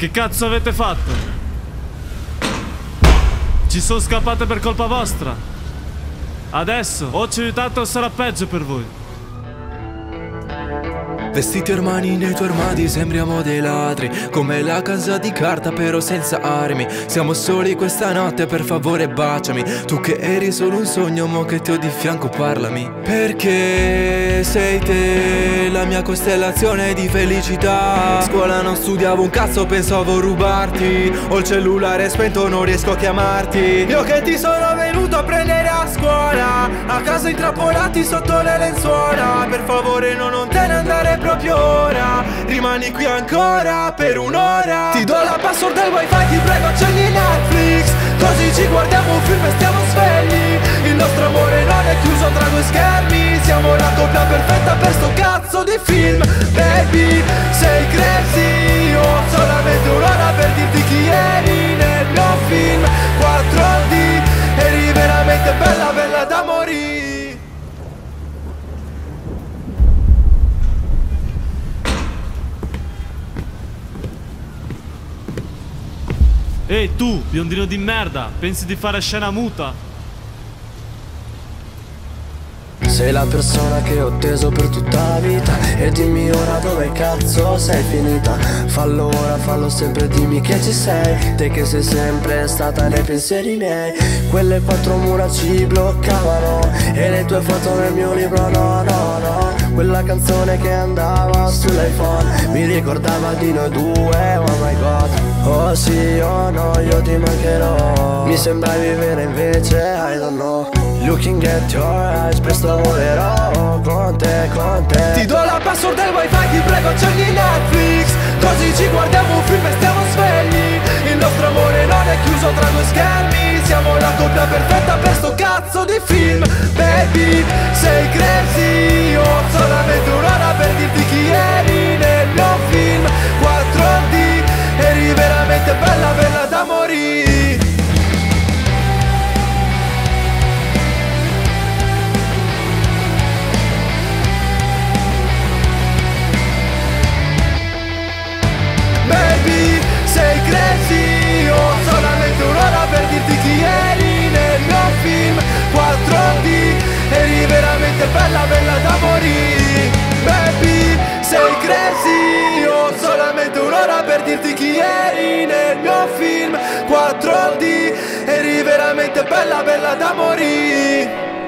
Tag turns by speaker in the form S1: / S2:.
S1: Che cazzo avete fatto? Ci sono scappate per colpa vostra. Adesso o ci aiutate o sarà peggio per voi.
S2: Vestiti armani nei tuoi armadi sembriamo dei ladri. Come la casa di carta però senza armi. Siamo soli questa notte per favore baciami. Tu che eri solo un sogno mo che ti ho di fianco parlami. Perché sei te la mia costellazione di felicità? A scuola non studiavo un cazzo pensavo rubarti. Ho il cellulare spento non riesco a chiamarti. Io che ti sono venuto scuola A casa intrappolati sotto le lenzuola. Per favore no, non te ne andare proprio ora. Rimani qui ancora per un'ora. Ti do la password del wifi, ti prego accendi Netflix. Così ci guardiamo un film e stiamo svegli. Il nostro amore non è chiuso tra due schermi. Siamo la coppia perfetta per sto cazzo di film. Baby, sei
S1: Ehi tu, biondino di merda, pensi di fare scena muta?
S3: Sei la persona che ho teso per tutta la vita. E dimmi ora dove cazzo sei finita. Fallo ora, fallo sempre, dimmi che ci sei. Te che sei sempre stata nei pensieri miei. Quelle quattro mura ci bloccavano. E le tue foto nel mio libro, no, no, no. Quella canzone che andava sull'iPhone Mi ricordava di noi due, oh my god Oh sì, oh no, io ti mancherò. Mi sembra vivere invece, I don't know. Looking at your eyes, presto volerò. Con te, con te. Ti do la password del wifi, ti prego accendi Netflix. Così ci guardiamo un film e stiamo svegli. Il nostro amore non è chiuso tra due schermi. Siamo la coppia perfetta per sto cazzo di film. Baby, sei crazy per dirti chi eri nel mio film. 4D Eri veramente bella, bella da morire